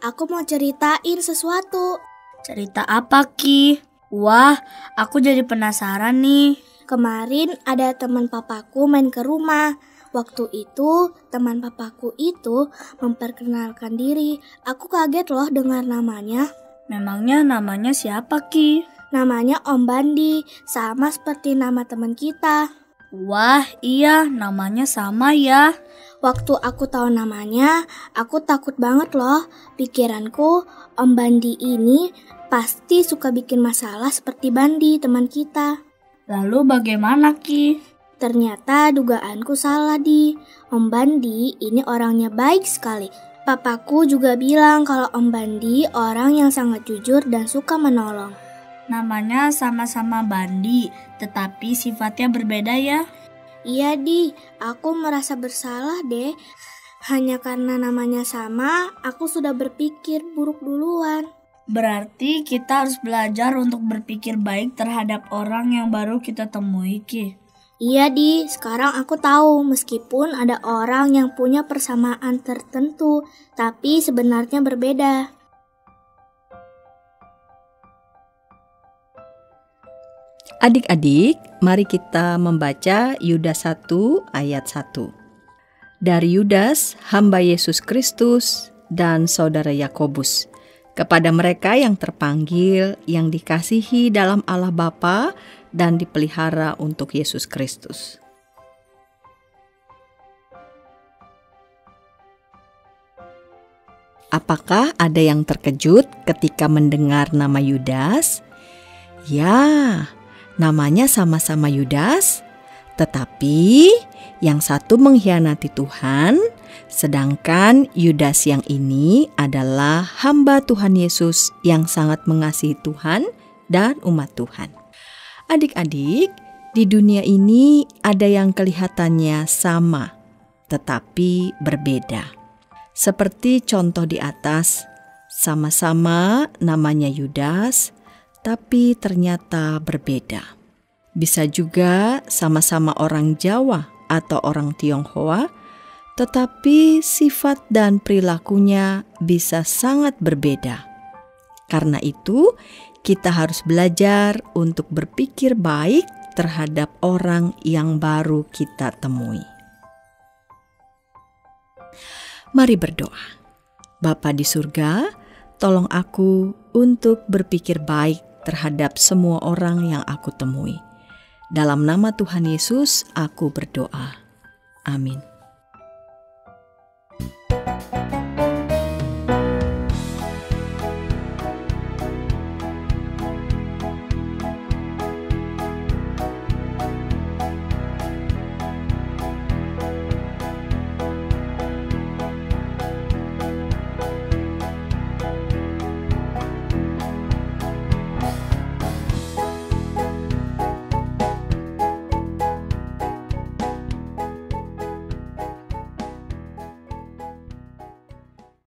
aku mau ceritain sesuatu. Cerita apa, Ki? Wah, aku jadi penasaran nih. Kemarin ada teman papaku main ke rumah. Waktu itu, teman papaku itu memperkenalkan diri. Aku kaget loh dengar namanya. Memangnya namanya siapa, Ki? Namanya Om Bandi, sama seperti nama teman kita. Wah, iya, namanya sama ya. Waktu aku tahu namanya, aku takut banget loh. Pikiranku, Om Bandi ini pasti suka bikin masalah seperti Bandi, teman kita. Lalu bagaimana, Ki? Ternyata dugaanku salah di. Om Bandi ini orangnya baik sekali. Papaku juga bilang kalau Om Bandi orang yang sangat jujur dan suka menolong. Namanya sama-sama Bandi, tetapi sifatnya berbeda ya. Iya di, aku merasa bersalah deh. Hanya karena namanya sama, aku sudah berpikir buruk duluan. Berarti kita harus belajar untuk berpikir baik terhadap orang yang baru kita temui, Ki. Iya di, sekarang aku tahu meskipun ada orang yang punya persamaan tertentu, tapi sebenarnya berbeda. Adik-adik, mari kita membaca Yudas 1 ayat 1. Dari Yudas, hamba Yesus Kristus dan saudara Yakobus, kepada mereka yang terpanggil, yang dikasihi dalam Allah Bapa dan dipelihara untuk Yesus Kristus. Apakah ada yang terkejut ketika mendengar nama Yudas? Ya, Namanya sama-sama Yudas, tetapi yang satu mengkhianati Tuhan, sedangkan Yudas yang ini adalah hamba Tuhan Yesus yang sangat mengasihi Tuhan dan umat Tuhan. Adik-adik, di dunia ini ada yang kelihatannya sama, tetapi berbeda. Seperti contoh di atas, sama-sama namanya Yudas, tapi ternyata berbeda. Bisa juga sama-sama orang Jawa atau orang Tionghoa, tetapi sifat dan perilakunya bisa sangat berbeda. Karena itu, kita harus belajar untuk berpikir baik terhadap orang yang baru kita temui. Mari berdoa. Bapa di surga, tolong aku untuk berpikir baik terhadap semua orang yang aku temui. Dalam nama Tuhan Yesus, aku berdoa. Amin.